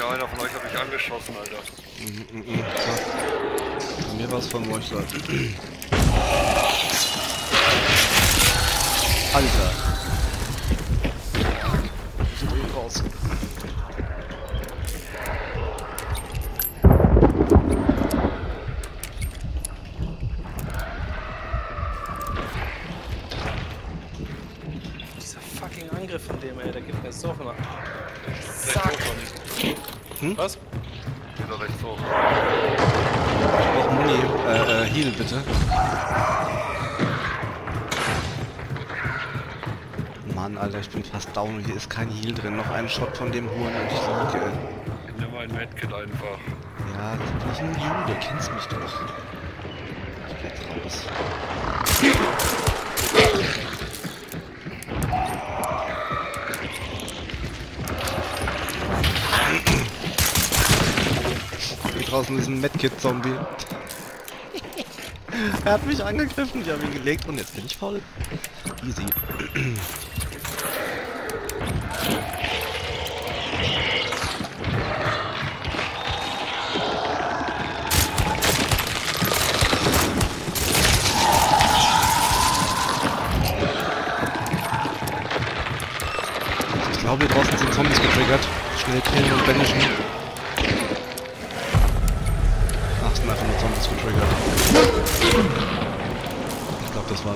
Ja, einer von euch hat mich angeschossen, Alter. Mhm, mhm, mhm. So. Bei mir war es von Meuchler. Alter. Ich bin raus. Dieser fucking Angriff von dem, ey, der gibt mir so nach. Rechts Zack. hoch, Johnny. Was? Wieder rechts hoch. Ich brauch Muni. Äh, äh, Heal bitte. Mann, Alter, ich bin fast down und hier ist kein Heal drin. Noch ein Shot von dem Huren und ich liege. Ich nehme ein Medkit einfach. Ja, ich bin ein Jude, kennst mich doch. Ich geh jetzt raus. Draußen ist ein Medkit-Zombie. er hat mich angegriffen, ich habe ihn gelegt und jetzt bin ich voll. Easy. Ich glaube, draußen sind Zombies getriggert. Schnell killen und banishen.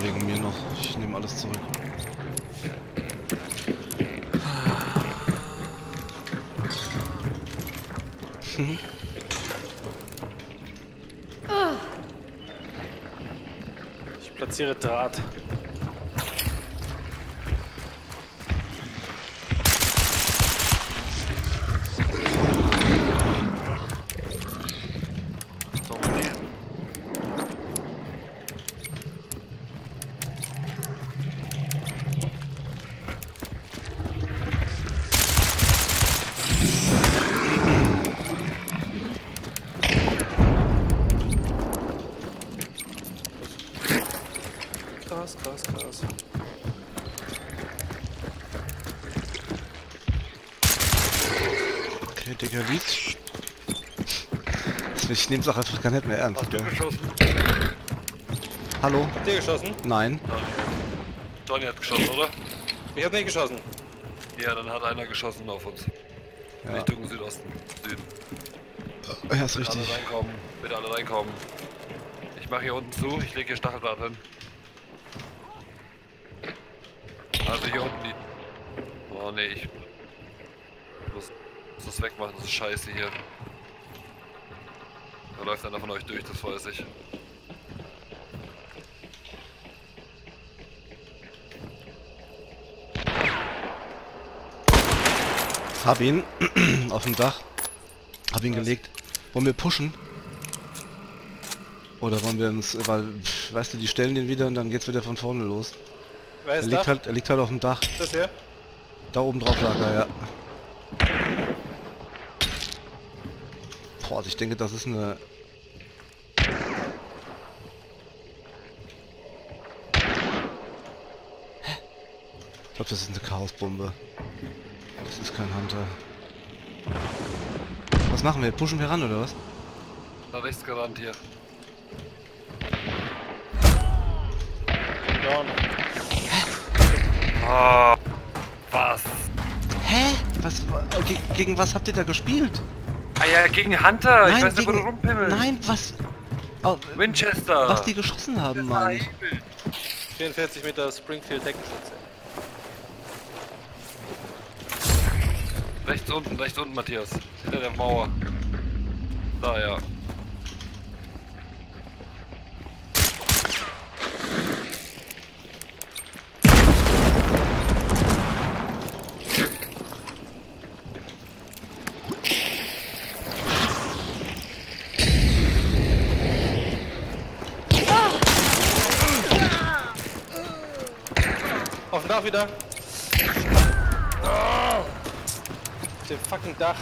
Wegen mir noch. Ich nehme alles zurück. Ich platziere Draht. Krass, krass, krass. Okay, Digga, Reach. Ich nehm's auch einfach gar nicht mehr ernst, Hast du gell? geschossen? Hallo? Habt ihr geschossen? Nein. Johnny hat geschossen, oder? Ich hab nicht geschossen. Ja, dann hat einer geschossen auf uns. Ja, Richtung Südosten. Süden. ja ist Bitte alle richtig. reinkommen. Bitte alle reinkommen. Ich mache hier unten zu. Ich lege hier Stacheldraht hin. Also hier unten die... Oh nee, ich... Muss, muss das wegmachen, das ist scheiße hier. Da läuft einer von euch durch, das weiß ich. Hab ihn. Auf dem Dach. Hab ihn Was? gelegt. Wollen wir pushen? Oder wollen wir uns, weil, weißt du, die stellen den wieder und dann geht's wieder von vorne los. Wer Er ist liegt da? halt, er liegt halt auf dem Dach. Das hier? Da oben drauf lag er, ja. Boah, also ich denke, das ist eine... Hä? Ich glaube, das ist eine Chaosbombe. Das ist kein Hunter. Was machen wir? Pushen wir ran, oder was? Da rechts gerannt hier. Down. Ah, was? Hä? Was, ge gegen was habt ihr da gespielt? Ah ja, gegen Hunter. ich weiß nicht, wo du gegen- rumpimmelst. Nein, was... Oh, Winchester. was die geschossen haben, Mann. 44 Meter Springfield Deckgeschütze. Rechts unten, rechts unten, Matthias. Hinter der Mauer. Da, ja. auch wieder. Oh. Dem fucking Dach.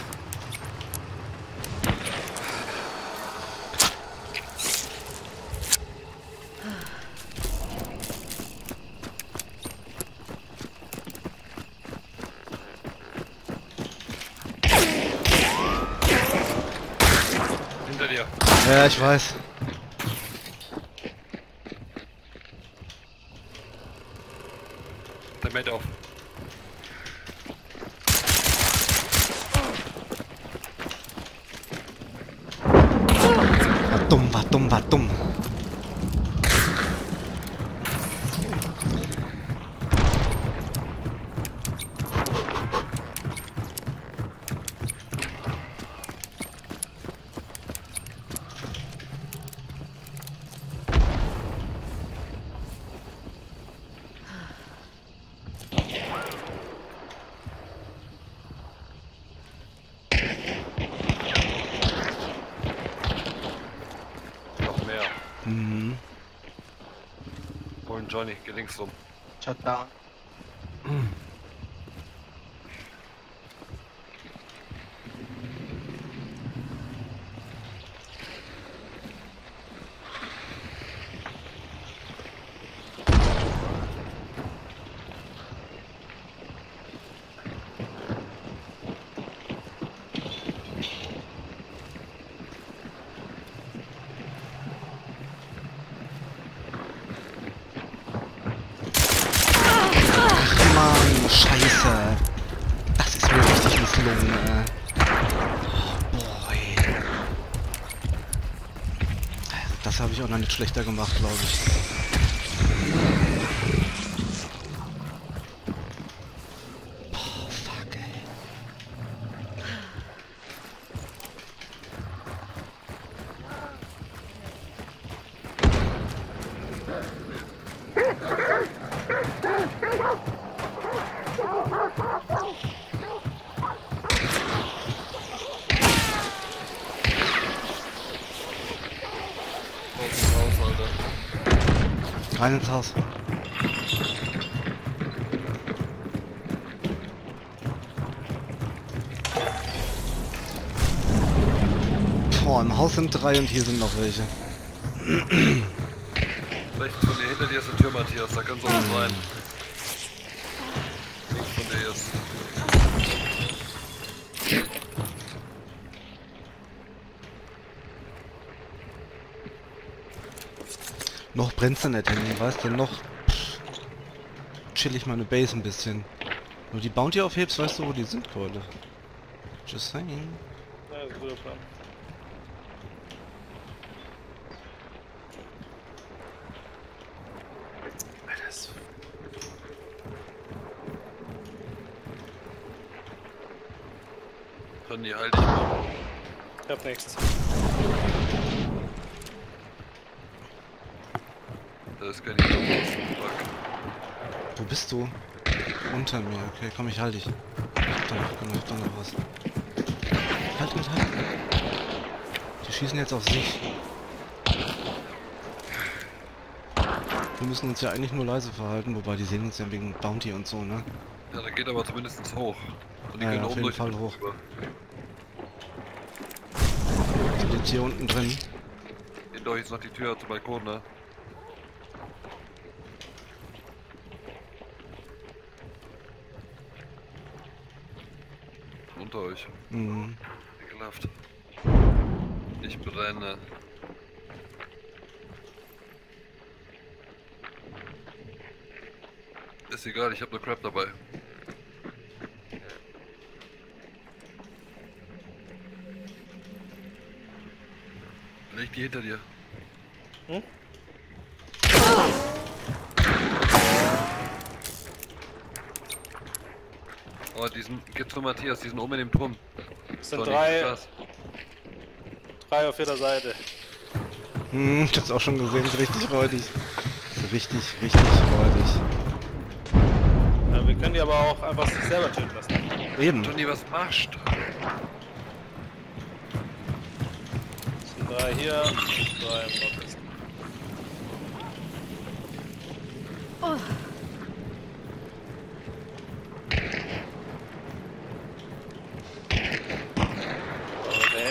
Hinter dir. Ja, ich weiß. Johnny, geh links rum. Shut. Ach Mann, scheiße. Das ist mir misslungen, äh. Oh. Das habe ich auch noch nicht schlechter gemacht, glaube ich. Boah, fuck, ey. Raus, raus, Alter. Rein ins Haus. Boah, im Haus sind drei und hier sind noch welche. Rechts von dir, hinter dir ist eine Tür, Matthias. Da kannst du auch rein. Links von dir ist. Noch brennt's nicht, Henning, weißt du, noch pff, chill ich meine Base ein bisschen. Wenn du die Bounty aufhebst, weißt du, wo die sind, Keule. Just saying. Ja, ist ein guter Plan. Alter, ist Johnny, halt. Ich hab nichts. Da ist gar nicht mehr Fuck. Wo bist du? Unter mir, okay, komm, ich halte dich. Da noch, da noch, da noch was. Halt, halt, halt. Die schießen jetzt auf sich. Wir müssen uns ja eigentlich nur leise verhalten, wobei die sehen uns ja wegen Bounty und so, ne? Ja, da geht aber zumindest hoch. Und die Ja, gehen ja, auf jeden Fall die hoch. Sind jetzt hier unten drin. Hinter euch ist noch die Tür zum Balkon, ne? Unter euch. Mhm. Ekelhaft. Ich brenne. Ist egal, ich habe nur Crap dabei. Leg die hinter dir. Hm? Oh, diesen, geh zu Matthias, diesen oben in dem Turm. Es sind Sonny, drei, das. drei auf jeder Seite. Hm, ich hab's auch schon gesehen, ist richtig räudig. Ist richtig, richtig räudig. Ja, wir können die aber auch einfach sich selber töten lassen. Eben. Johnny, was machst du? Es sind drei hier, drei im Nordwesten.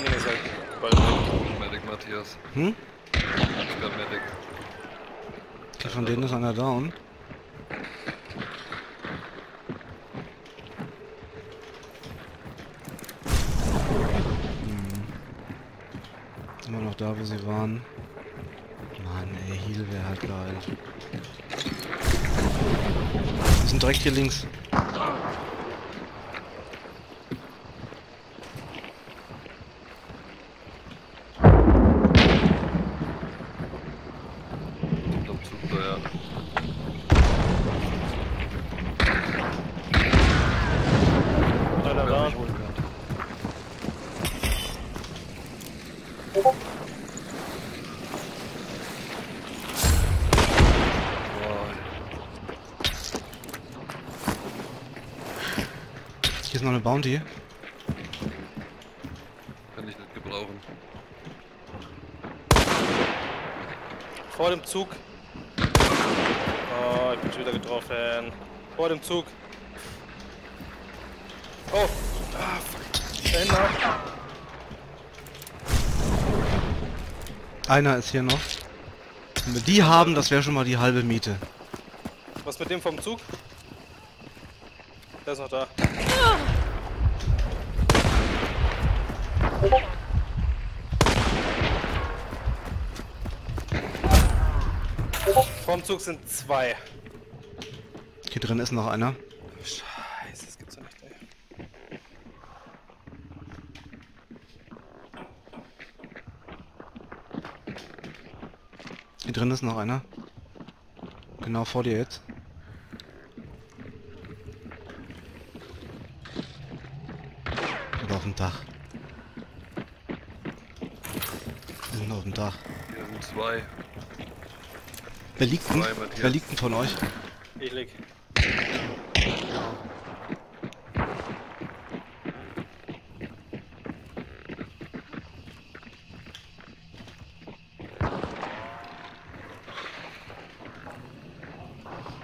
Ist halt bald. Medic Matthias. Hm? Ich bin Medic. Okay, von denen ist einer down. Hm. Immer noch da, wo sie waren. Mann, ey, Heal wäre halt geil. Die sind direkt hier links. Unterm Zug da, ja. Einer Ja, da. mich holen kann. Boah, Eine Bounty. kann ich nicht gebrauchen. Vor dem Zug. Oh, ich bin schon wieder getroffen. Vor dem Zug. Oh. Ah, fuck. Dahinter. Einer ist hier noch. Wenn wir die haben, das wäre schon mal die halbe Miete. Was mit dem vom Zug? Der ist noch da. Vom Zug sind zwei. Hier drin ist noch einer. Scheiße, das gibt's doch nicht, ey. Hier drin ist noch einer. Genau vor dir jetzt. Oder auf dem Dach. Dach. Hier sind zwei. Wer liegt denn? Wer liegt denn von euch? Ich leg.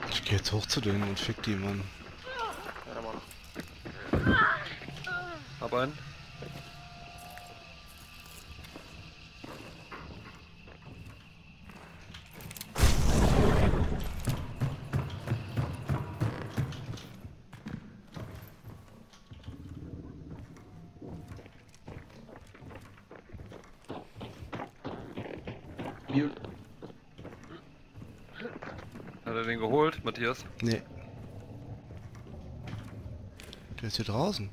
Ich geh jetzt hoch zu denen und fick die, Mann. Ja, Mann. Hab einen. Hat er den geholt, Matthias? Nee. Der ist hier draußen.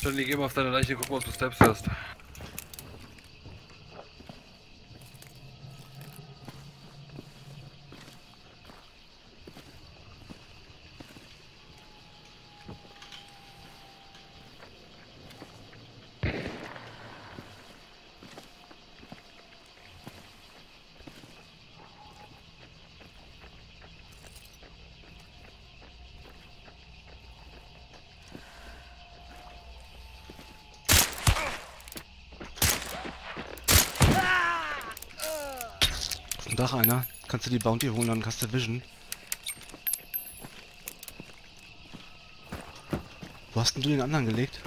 Johnny, geh mal auf deine Leiche, guck mal, ob du Steps hast. Dach einer. Kannst du die Bounty holen, dann hast du Vision. Wo hast denn du den anderen gelegt?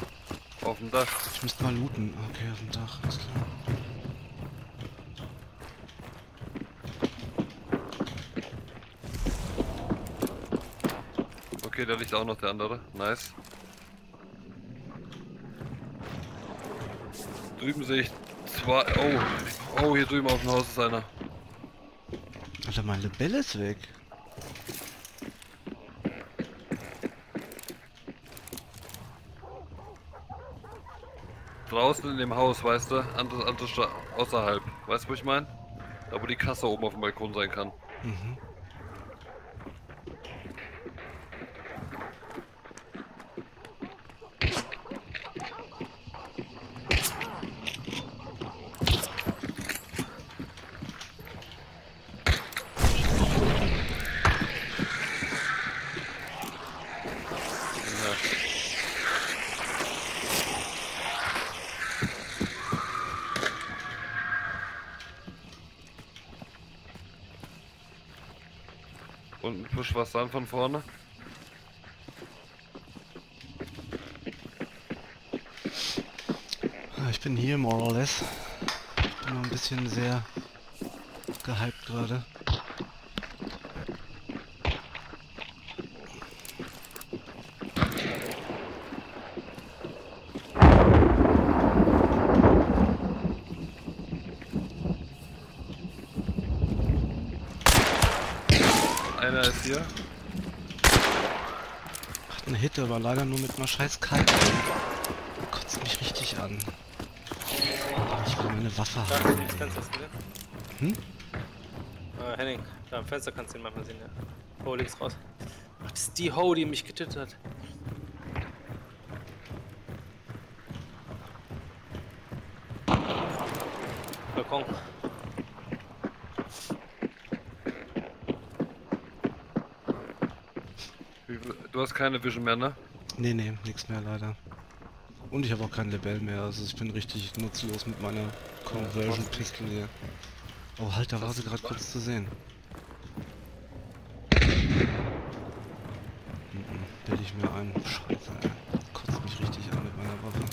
Auf dem Dach. Ich müsste mal looten. Okay, auf dem Dach. Alles klar. Okay, da liegt auch noch der andere. Nice. Drüben sehe ich zwei. Oh, oh, hier drüben auf dem Haus ist einer. Alter, mein Lebell ist weg. Draußen in dem Haus, weißt du? Andere, andere außerhalb. Weißt du, wo ich meine? Da, wo die Kasse oben auf dem Balkon sein kann. Mhm. Ja. Was dann von vorne? ich bin hier, more or less. Ich bin noch ein bisschen sehr gehypt gerade. Einer ist hier. Hat eine Hit, aber leider nur mit einer scheiß Kalt. Kotzt mich richtig an. Ich will meine Waffe Da, haben. ins Fenster ist gesehen. Hm? Äh, Henning, da am Fenster kannst du ihn manchmal sehen, ja. Ho, links raus. Ach, das ist die Ho, die mich getötet hat. Balkon. Wie- Du hast keine Vision mehr, ne? Nee, nee, nix mehr leider. Und ich habe auch kein Lebel mehr, also ich bin richtig nutzlos mit meiner Conversion Pistol hier. Oh halt, da war sie gerade kurz zu sehen. Mhm, Bild ich mir ein. Scheiße, ey. Kotzt mich richtig an mit meiner Waffe.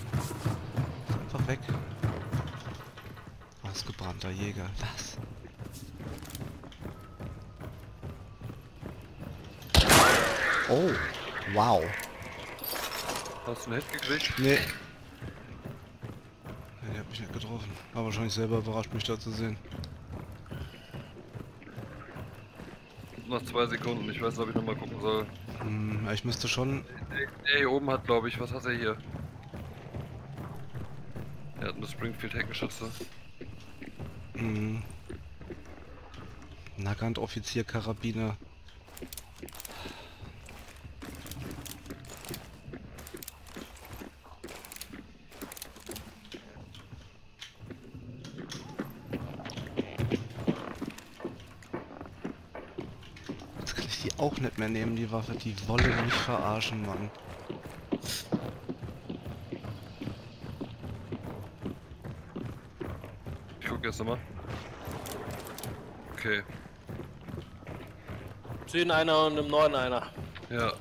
Ist einfach weg. Ausgebrannter Jäger. Was? Oh, wow. Hast du einen Hit gekriegt? Nee. Nee, der hat mich nicht getroffen. War wahrscheinlich selber überrascht, mich da zu sehen. Noch zwei Sekunden. Ich weiß nicht, ob ich nochmal gucken soll. Hm, ich müsste schon. Der, der hier oben hat, glaube ich, was hat er hier? Er hat eine Springfield Heckenschütze. Hm, Nagant Offizier Karabiner. Jetzt kann ich die auch nicht mehr nehmen, die Waffe. Die wollen mich verarschen, Mann. Ich guck jetzt nochmal. Okay. Im Süden einer und im Norden einer. Ja.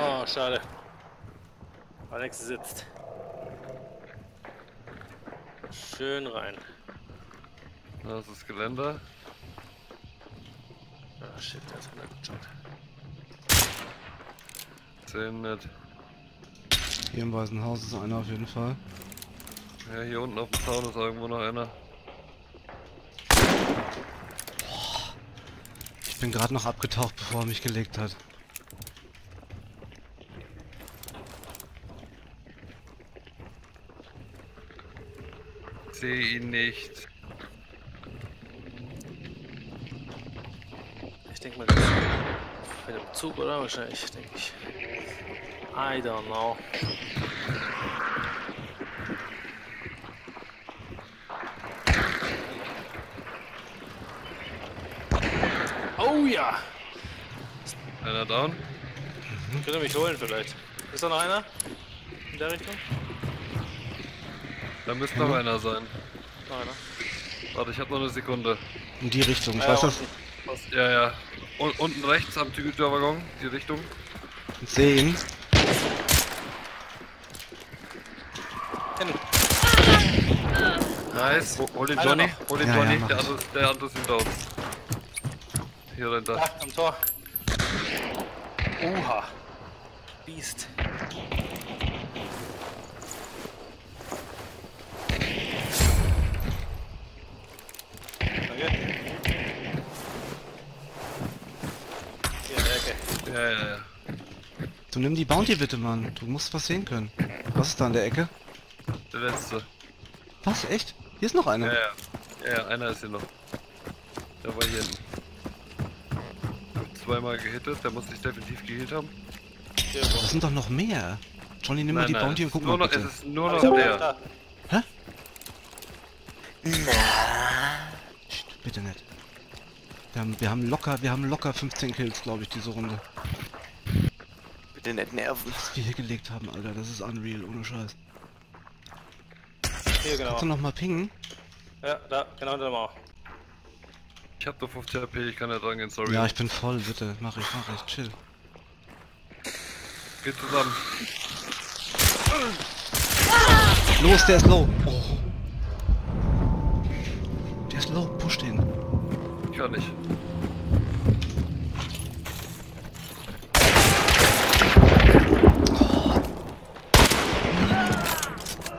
Oh, schade. Alex sitzt. Schön rein. Das ist das Geländer. Ah, shit, da ist geschaut. Sehen nicht. Hier im Weißen Haus ist einer auf jeden Fall. Ja, hier unten auf dem Zaun ist irgendwo noch einer. Ich bin gerade noch abgetaucht, bevor er mich gelegt hat. Sehe ihn nicht. Ich denke mal, das ist für den Zug, oder? Wahrscheinlich, denke ich. I don't know. Oh ja! Einer down. Könnte mich holen vielleicht. Ist da noch einer? In der Richtung? Da müsste noch einer sein. Noch einer. Warte, ich habe noch eine Sekunde. In die Richtung. Ich Ah, weiß ja, das. unten. Ja, ja. Un unten rechts am Güterwaggon, die Richtung. Ich sehe ihn. Nice. Hol den Johnny. Hol den Ja, ja, Johnny. mach der, andere, der andere ist ihm down. Hier rennt Da, er. am Tor. Oha. Biest. Danke. Hier in der Ecke. Ja, ja, ja. Du nimm die Bounty bitte, Mann. Du musst was sehen können. Was ist da an der Ecke? Der letzte. Was? Echt? Hier ist noch einer. Ja, ja. Ja, ja, einer ist hier noch. Der war hier hinten. Hab Zweimal gehittet, der muss sich definitiv geheilt haben. Das sind doch noch mehr. Johnny, nimm mal die Bounty und guck mal noch, bitte. Es ist nur noch der. Psst, bitte nicht. Wir haben, wir haben locker, wir haben locker 15 Kills, glaube ich, diese Runde. Bitte nicht nerven. Was wir hier gelegt haben, Alter, das ist unreal, ohne Scheiß. Hier, genau. Kannst du noch mal pingen? Ja, da, genau da mal. Ich hab nur 50 HP, ich kann nicht rangehen, sorry. Ja, ich bin voll, bitte. Mach ich, mach ich, chill. Geht zusammen. Los, der ist low. Oh. Der ist low, push den. Ich höre nicht.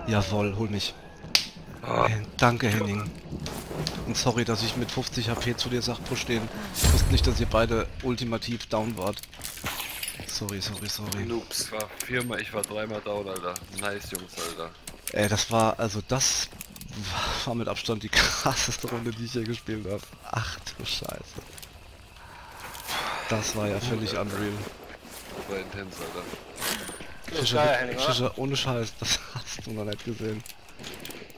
Jawohl, hol mich. Ah, Äh, Danke, Henning. Und sorry, dass ich mit 50 HP zu dir sag, push den. Ich wusste nicht, dass ihr beide ultimativ down wart. Sorry, sorry, sorry. Noobs. war viermal, ich war dreimal down, Alter. Nice, Jungs, Alter. Ey, das war, also das war mit Abstand die krasseste Runde, die ich hier gespielt habe. Ach du Scheiße. Das war ja völlig unreal. Das war intens, Alter. Das Fischer? Fischer, ohne Scheiß, das hast du noch nicht gesehen.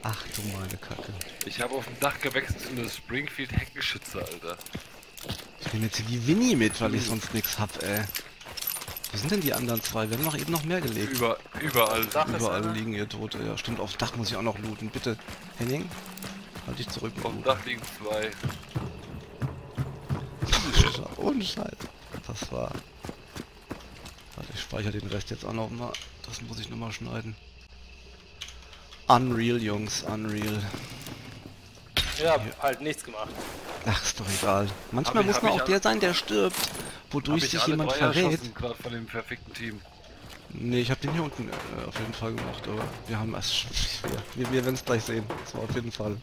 Ach du meine Kacke. Ich habe auf dem Dach gewechselt zu einer Springfield Heckenschütze, Alter. Ich nehme jetzt wie Winnie mit, weil ich sonst nichts hab, ey. Wo sind denn die anderen zwei? Wir haben noch eben noch mehr gelegt. Über, überall. Dach ist Überall liegen hier Tote. Ja, stimmt. Aufs Dach muss ich auch noch looten. Bitte, Henning, halt dich zurück. Auf dem. Dach liegen zwei. Ohne Scheiß. Das war... Warte, ich speichere den Rest jetzt auch noch mal. Das muss ich noch mal schneiden. Unreal, Jungs. Unreal. Ja, halt nichts gemacht. Ach, ist doch egal. Manchmal Hab ich- muss hab man ich auch der sein, der stirbt. Wodurch ich sich jemand verrät. von dem perfekten Team. Nee, ich habe den hier unten äh, auf jeden Fall gemacht, aber wir haben es. Wir, wir werden es gleich sehen. Das war auf jeden Fall.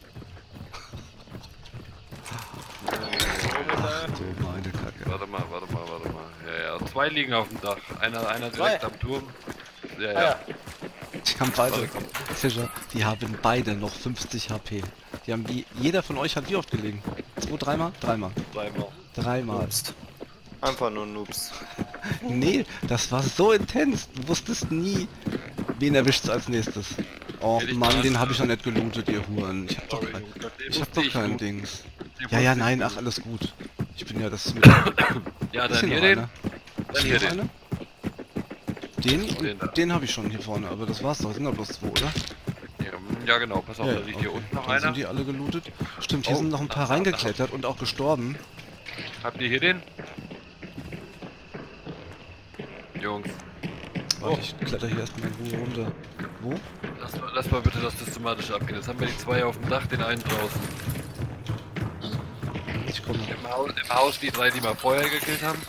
Ach du meine Kacke. Warte mal, warte mal, warte mal. Ja, ja. Zwei liegen auf dem Dach. Einer, einer direkt Zwei? am Turm. Ja, Ah, ja. ja. Die haben beide. Fischer, die haben beide noch 50 HP. Die haben die, jeder von euch hat wie oft gelegen? Zwei, dreimal? Dreimal. Dreimal. Dreimal. Noobs. Einfach nur Noobs. Nee, das war so intens. Du wusstest nie, wen erwischt's als nächstes. Och Hätte ich Mann, den habe ich noch nicht gelootet, ihr Huren. Ich hab doch Sorry, kein, den ich hab doch kein. Dings. Den Ja, ja, nein, ach, alles gut. Ich bin ja das mit. Ja, dann hier hier den. einer? Dann hier hier den. einer? Den Den da. und den habe ich schon hier vorne, aber das war's doch. Sind doch bloß zwei, oder? Ja, ja, genau, pass auf, Ja, da liegt hier okay. unten noch Dann einer. sind die alle gelootet. Stimmt, hier Oh, sind noch ein da- paar da- reingeklettert und auch gestorben. Habt ihr hier den? Jungs, Warte, ich kletter hier erstmal in Ruhe runter. Wo? lass mal, lass mal bitte das systematisch abgehen. Jetzt haben wir die zwei auf dem Dach, den einen draußen. Ich komme. Im Haus, im Haus die drei, die wir vorher gekillt haben.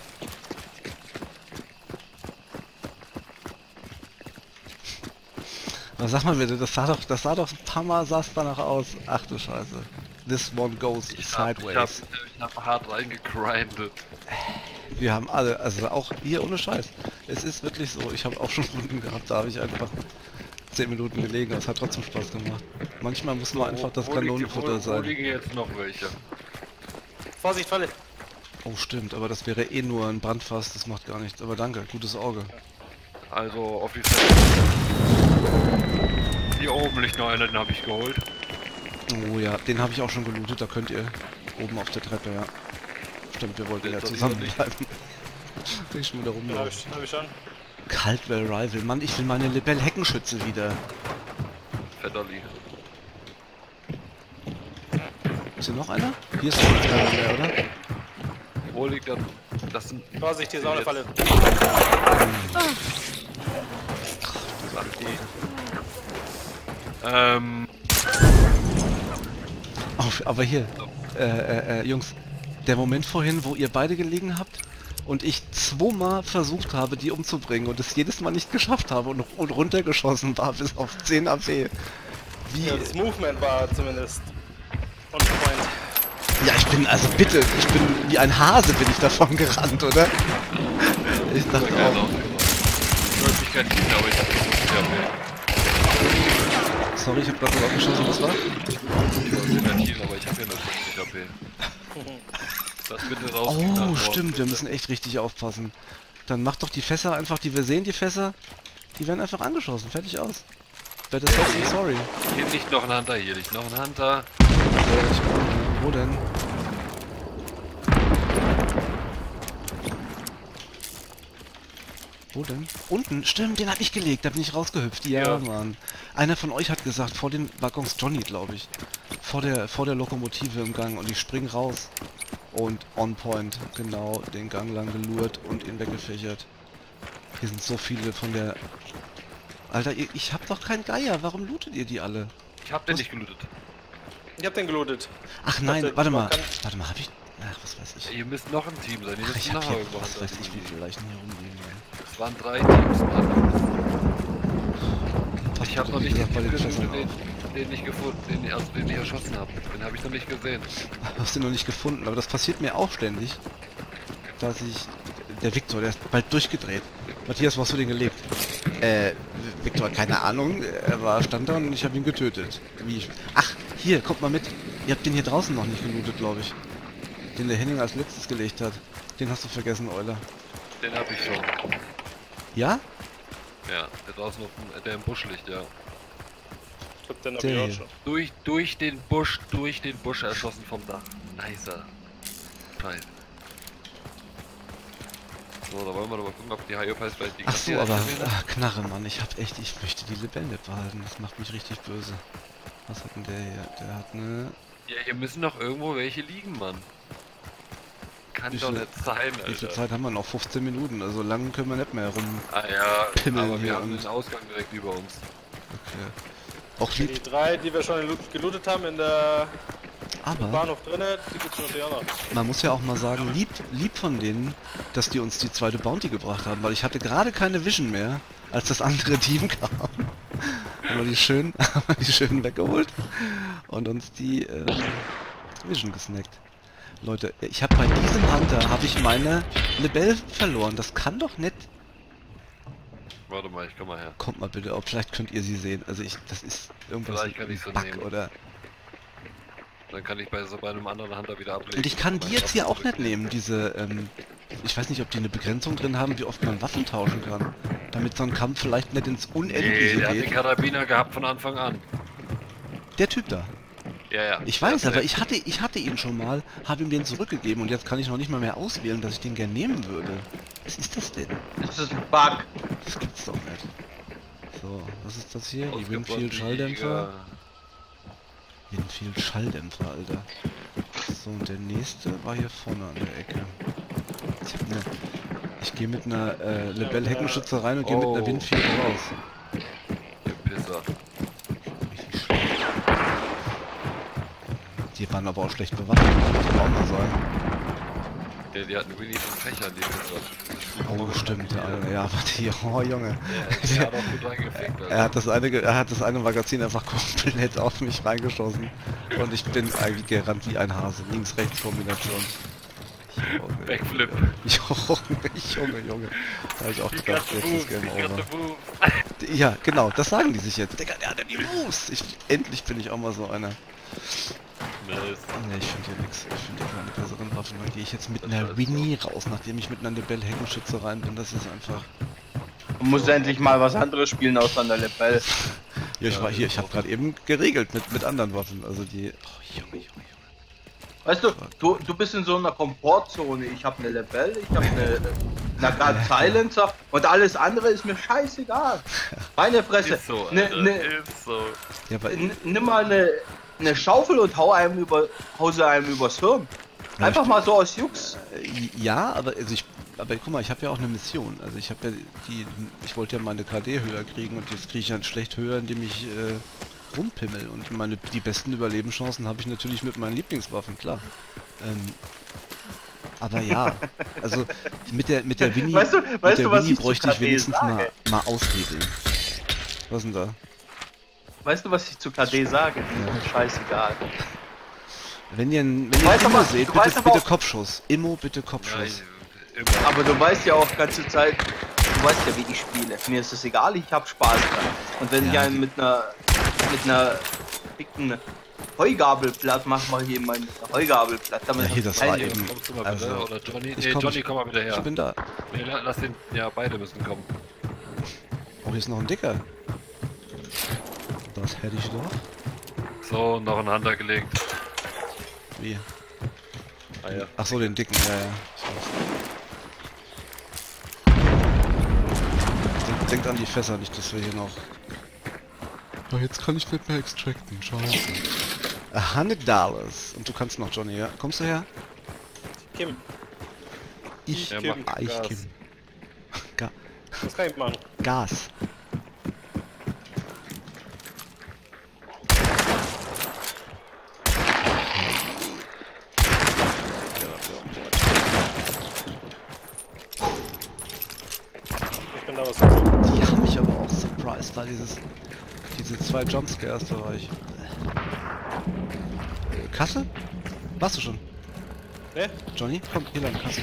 Was sag mal bitte, das sah doch, das sah doch ein paar Mal sah's danach aus. Ach du Scheiße. This one goes Ich hab, ich hab, sideways. ich hab hart reingegrindet. Wir haben alle, also auch hier ohne Scheiß. Es ist wirklich so, ich habe auch schon Runden gehabt, da habe ich einfach 10 Minuten gelegen, es hat trotzdem Spaß gemacht. Manchmal muss nur einfach das Wo- wo liegt- Kanonenfutter wo, wo sein. liegen jetzt noch welche? Vorsicht, Falle. Oh stimmt, aber das wäre eh nur ein Brandfass, das macht gar nichts. Aber danke, gutes Auge. Also offiziell. Hier oben liegt noch einer, den habe ich geholt. Oh ja, den habe ich auch schon gelootet, da könnt ihr oben auf der Treppe, ja. Stimmt, wir wollten ja Jetzt zusammenbleiben. ich schon wieder Den hab rumlaufen. ich, hab ich schon. Caldwell Rival, Mann, ich will meine Libell Heckenschütze wieder. Fetterli. Ist hier noch einer? Hier ist noch einer mehr, oder? Wo liegt das? Das sind. Vorsicht, hier ist auch eine Falle. Ähm. Auf, aber hier, äh, äh, äh, Jungs, der Moment vorhin, wo ihr beide gelegen habt und ich zweimal versucht habe, die umzubringen und es jedes Mal nicht geschafft habe und, und runtergeschossen war bis auf 10 AP. Wie, Ja, das Movement war zumindest on point. ja, ich bin, also bitte, ich bin wie ein Hase bin ich davon gerannt, oder? Ich dachte auch. Ich wollte mich gar nicht hin, aber ich das ist ja sorry, ich habe gerade drauf geschossen, was war? Ich wollte nicht aber ich habe ja nur 50 AP. Das bitte raus. Oh, stimmt, wir müssen echt richtig aufpassen. Dann macht doch die Fässer einfach, die wir sehen, die Fässer, die werden einfach angeschossen, fertig aus. Safe than sorry. Hier liegt noch ein Hunter, hier liegt noch ein Hunter. Ich, wo denn? Wo denn? Unten? Stimmt, den hab ich gelegt, da bin ich rausgehüpft. Ja, Ja. Mann. Einer von euch hat gesagt, vor den Waggons Johnny, glaube ich. Vor der, vor der Lokomotive im Gang und ich spring raus. Und on point, genau, den Gang lang gelurrt und ihn weggefächert. Hier sind so viele von der Alter, ihr, ich hab doch keinen Geier. Warum lootet ihr die alle? Ich hab den Was? nicht gelootet. Ich hab den gelootet. Ach nein, dachte, warte mal. kann- Warte mal, hab ich... Ach, was weiß ich. Ihr müsst noch ein Team sein. Ihr Ach, müsst ich hab noch hier... irgendwo Was weiß ich, wie viele Leichen hier rumliegen. Waren drei Teams. Passt Ich habe noch nicht den bei Typ den ich gefunden, den, ich- also den ich erschossen habe. Den habe ich noch nicht gesehen. Hast du noch nicht gefunden, aber das passiert mir auch ständig. Dass ich... Der Viktor, der ist bald durchgedreht. Matthias, wo hast du den gelebt? Äh, Viktor, keine Ahnung. Er war, stand da und ich habe ihn getötet. Wie ich... Ach, hier, kommt mal mit. Ihr habt den hier draußen noch nicht gelootet, glaube ich. Den der Henning als letztes gelegt hat. Den hast du vergessen, Euler. Den habe ich schon. Ja? Ja, der draußen auf dem, der im Busch liegt, ja. Ich hab den hab ich auch schon. Durch, durch den Busch, durch den Busch erschossen vom Dach. Nicer. Scheiße. So, da wollen wir doch mal gucken, ob die Hyopies vielleicht die Ach so, aber... hat. Ach, Knarre, Mann. Ich hab echt... Ich möchte die Libelle behalten. Das macht mich richtig böse. Was hat denn der hier? Der hat eine... Ja, hier müssen noch irgendwo welche liegen, Mann. Kann Wie doch viel- nicht sein, Wie viel Alter. Zeit haben wir noch? 15 Minuten. Also lang können wir nicht mehr rum... Ah ja, aber hier wir haben und- den Ausgang direkt über uns. Okay. Auch Die drei, die wir schon geloo- gelootet haben in der aber Bahnhof drinne, die gibt's natürlich auch noch. man muss ja auch mal sagen, lieb, lieb von denen, dass die uns die zweite Bounty gebracht haben, weil ich hatte gerade keine Vision mehr, als das andere Team kam. haben wir die schön, haben wir die schön weggeholt und uns die äh, Vision gesnackt. Leute, ich habe bei diesem Hunter habe ich meine Lebel verloren. Das kann doch nicht. Warte mal, ich komm mal her. Kommt mal bitte auf, vielleicht könnt ihr sie sehen. Also ich, das ist irgendwas Vielleicht kann ich sie Bug nehmen. oder Dann kann ich bei so bei einem anderen Hunter wieder ablegen. Und ich kann die jetzt hier auch nicht nehmen, diese, ähm, ich weiß nicht, ob die eine Begrenzung drin haben, wie oft man Waffen tauschen kann. Damit so ein Kampf vielleicht nicht ins Nee, Unendliche der hat den geht. Karabiner gehabt von Anfang an. Der Typ da. Ja, ja. Ich weiß, aber ich hatte, ich hatte ihn schon mal, habe ihm den zurückgegeben und jetzt kann ich noch nicht mal mehr auswählen, dass ich den gern nehmen würde. Was ist das denn? Das ist ein Bug. Das gibt's doch nicht. So, was ist das hier? Die Winfield Schalldämpfer. Liga. Winfield Schalldämpfer, Alter. So, und der nächste war hier vorne an der Ecke. Ich ne, ich gehe mit einer äh, Lebel Heckenschütze rein und gehe mit einer Oh. Winfield raus. Der Pisser. Richtig schlecht. Die waren aber auch schlecht bewaffnet, muss auch mal sagen. Der, die hatten Winnie von Fächern, die Pisser. Oh, stimmt, der eine. Ja, warte hier. Oh, Junge. Der, der hat auch gut reingefickt, Er hat das eine, er hat das eine Magazin einfach komplett auf mich reingeschossen. Und ich bin eigentlich gerannt wie ein Hase. Links-Rechts-Kombination. Backflip. Junge, Junge, Junge. Da hab ich auch gedacht, jetzt ist Game die Over. Ja, genau, das sagen die sich jetzt. Digga, der hat ja die Moves. Ich, endlich bin ich auch mal so einer. Nice. Ne, ich finde hier nichts. Ich finde hier keine besseren Waffen. Dann gehe ich jetzt mit einer Winnie raus, nachdem ich mit einer Lebel Heckenschütze rein bin. Das ist einfach. Du musst endlich mal was anderes spielen außer der Lepel. Ja, ich war hier, das ich ist habe gerade eben geregelt mit, mit anderen Waffen. Also die. Oh, Junge, Junge, Junge. Weißt du, du, du bist in so einer Komfortzone. Ich habe eine Lepel, ich habe eine, eine Guard Silencer und alles andere ist mir scheißegal. Meine Fresse. Ist so, ne, ne, Ist so. Ja, aber n- nimm mal eine, eine Schaufel und hau einem über, hau sie einem übers Hirn. Einfach mal so aus Jux. Äh, Ja, aber also ich, aber guck mal, ich habe ja auch eine Mission. Also ich habe ja die, ich wollte ja meine KD höher kriegen und jetzt kriege ich ja schlecht höher, indem ich äh, rumpimmel. Und meine die besten Überlebenschancen habe ich natürlich mit meinen Lieblingswaffen, klar. Ähm, aber ja, also mit der mit der Winnie, Weißt du- mit weißt der du, Winnie bräuchte ich wenigstens mal, mal aushebeln. Was denn da? Weißt du, was ich zu KD sage? Scheißegal. Wenn ihr, wenn ihr weißt Immo aber- seht, bitte, bitte auch- Kopfschuss. Immo, bitte Ja, Kopfschuss. ich, immer. Aber du weißt ja auch ganze Zeit, du weißt ja, wie ich spiele. Mir ist es egal, ich hab Spaß dran. Und wenn ich Ja. einen mit einer mit einer dicken Heugabel platt mache, mache ich eben einen mit einer Heugabel platt. Damit Ja, hier, das ich war eben- Kommst du mal bitte? also, Oder Johnny? ich Nee, komm, Johnny, ich- komm mal wieder her. Ich bin da. Nee, la- lass den. Ja, beide müssen kommen. Oh, hier ist noch ein dicker. Das hätte ich doch. So, noch ein Hunter gelegt. Wie? Ah ja. Ach so, den dicken, ja, ja. Ich weiß. Denk, denkt an die Fässer, nicht, dass wir hier noch... Oh, jetzt kann ich nicht mehr extracten, scheiße. A hundred dollars. Und du kannst noch, Johnny, ja? Kommst du her? Kim, Ich, Ja, Kim, ah, ich, Gas. Kim. Ga was kann ich machen? Gas. da was gezogen. Die haben mich aber auch surprised, da dieses, diese zwei Jumpscares, da war ich. Äh, Kasse? Warst du schon? Ne? Johnny? Komm, hier lang, Kasse.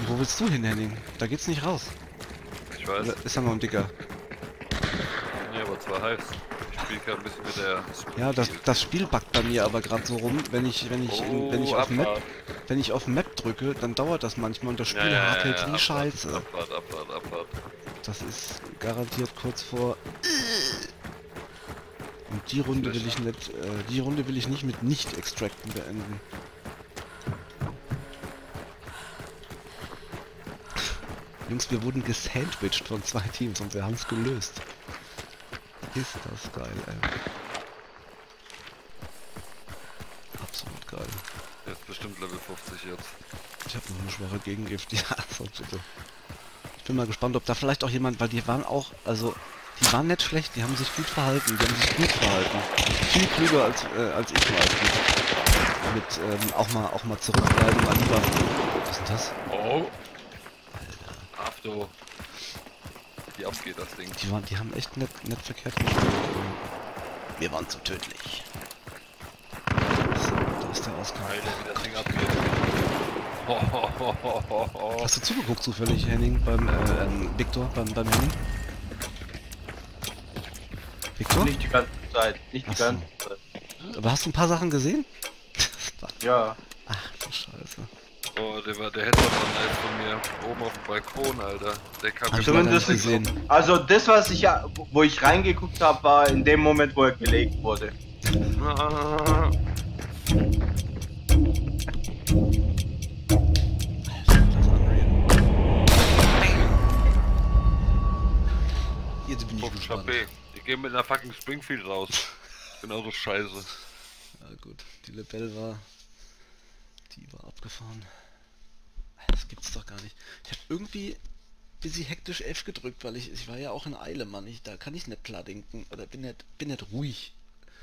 Und wo willst du hin, Henning? Da geht's nicht raus. Ich weiß. Oder ist da noch ein Dicker? Ja, aber zwar heiß. Ich spiele gerade ein bisschen mit der. Ja, das, das Spiel backt bei mir aber gerade so rum, wenn ich, wenn ich, in, wenn ich Oh, auf Map, wenn ich auf Map drücke, dann dauert das manchmal und das Spiel hakelt wie Abfahrt, Scheiße. Abfahrt, Abfahrt, Abfahrt. Das ist garantiert kurz vor. Die Runde will ich nicht, äh, die Runde will ich nicht mit nicht-Extracten beenden. Jungs, wir wurden gesandwiched von zwei Teams und wir haben es gelöst. Ist das geil, ey. Absolut geil. Ist bestimmt Level 50 jetzt. Ich habe noch eine schwache Gegengift. Ja, so bitte. Ich bin mal gespannt, ob da vielleicht auch jemand, weil die waren auch, also die waren nicht schlecht, die haben sich gut verhalten, die haben sich gut verhalten. Viel klüger als, äh, als ich meistens. Mit ähm, auch mal auch mal zurückbleiben, mal lieber. Was ist denn das? Oh! Afto. Wie abgeht das Ding? Die waren, die haben echt nicht, nicht verkehrt gespielt. Wir waren zu tödlich. So, da ist der Ausgang. Alter, wie das Ding abgeht. Hast du zugeguckt zufällig, Henning, beim, äh, ähm, Victor, beim, beim Henning? Victor? Nicht die ganze Zeit. Nicht die Ach so. ganze Zeit. Aber hast du ein paar Sachen gesehen? Ja. Ach du Scheiße. Oh, der war der Headshot nice von mir. Oben auf dem Balkon, Alter. Der kam leider Zumindest nicht gesehen. Also das, was ich ja, wo ich reingeguckt habe, war in dem Moment, wo er gelegt wurde. Jetzt bin ich Auf gespannt. Gehe mit einer fucking Springfield raus. Genauso scheiße. Ja gut, die Lebel war... Die war abgefahren. Das gibt's doch gar nicht. Ich habe irgendwie bisschen hektisch F gedrückt, weil ich, ich war ja auch in Eile, Mann. Ich, da kann ich nicht klar denken. Oder bin nicht, bin nicht ruhig.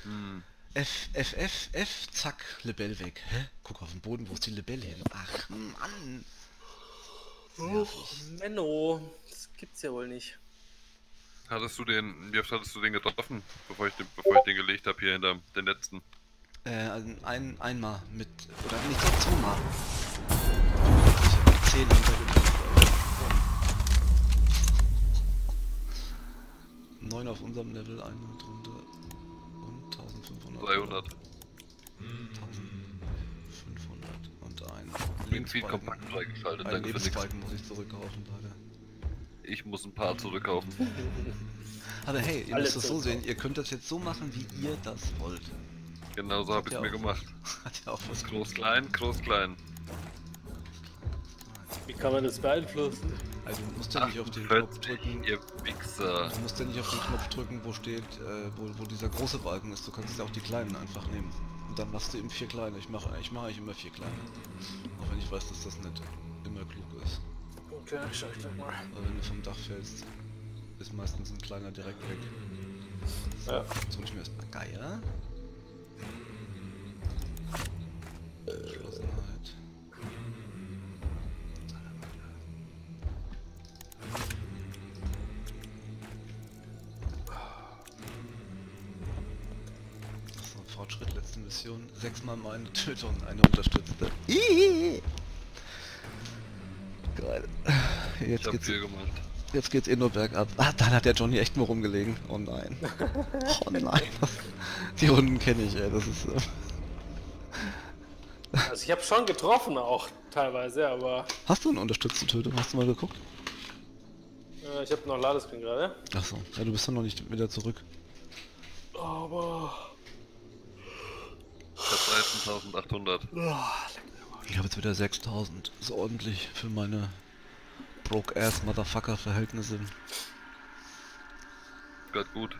Hm. F, F, F, F, zack, Lebel weg. Hä? Guck auf den Boden, wo ist die Lebel hin? Ach, Mann. Och, Menno. Das gibt's ja wohl nicht. Hattest du den, wie oft hattest du den getroffen, bevor ich den, bevor ich den gelegt habe hier hinter den letzten? Äh, ein, einmal mit, oder nicht zweimal. Ich hab die 10 hintergelegt. 9 auf unserem Level, eine drunter und 1500. 300. 1500 und ein freigeschaltet, Ein. Lebensbalken muss ich zurückkaufen, leider. Ich muss ein paar zurückkaufen. Aber hey, ihr Alle müsst es so sehen, ihr könnt das jetzt so machen, wie ihr das wollt. Genau so habe ich mir gemacht. Hat ja auch was Groß, klein, groß, klein. Wie kann man das beeinflussen? Also du musst ja nicht auf den Knopf 48, drücken. ihr Wichser. Du musst ja nicht auf den Knopf drücken, wo steht, äh, wo, wo dieser große Balken ist. Du kannst ja auch die kleinen einfach nehmen. Und dann machst du eben vier kleine. Ich mache ich mache eigentlich immer vier kleine. Auch wenn ich weiß, dass das nicht immer klug ist. Okay, schau ich doch mal. Aber wenn du vom Dach fällst, ist meistens ein kleiner direkt weg. Ja. Jetzt hol ich mir erstmal Geier. Geschlossenheit. Achso, Fortschritt, letzte Mission. Sechsmal meine Tötung, eine unterstützte. Ihihi. Geil. Ich Jetzt habe geht's, jetzt geht's eh nur bergab. Ah, dann hat der Johnny echt nur rumgelegen. Oh nein. Oh nein. Die Runden kenne ich, ey. Das ist. Äh, Also ich habe schon getroffen auch teilweise, aber Hast du eine unterstützte Tötung? Hast du mal geguckt? äh, ich habe noch Ladescreen gerade. Achso, ja, du bist doch noch nicht wieder zurück. Aber Ich hab 13.800. Ich habe jetzt wieder 6000. Ist ordentlich für meine broke ass Motherfucker Verhältnisse. Geht gut.